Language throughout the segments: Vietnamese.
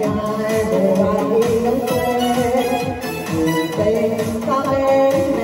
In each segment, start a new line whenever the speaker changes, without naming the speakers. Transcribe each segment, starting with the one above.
dài để lại những tên ta em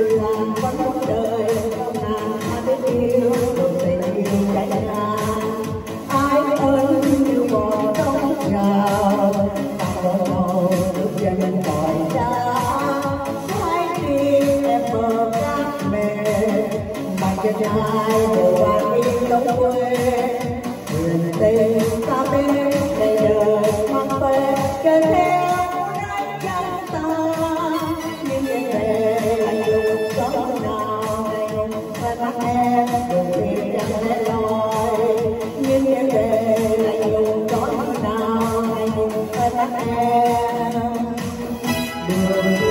mơ các mẹ Bạn cho trai đều bạn đi đâu quê Quyền tên ta bên đầy đời mang về Kể theo nay trong ta Nhưng em về anh dùng sống nào Phải mắt em đừng đi đang loi Nhưng em về anh dùng sống nào Phải mắt em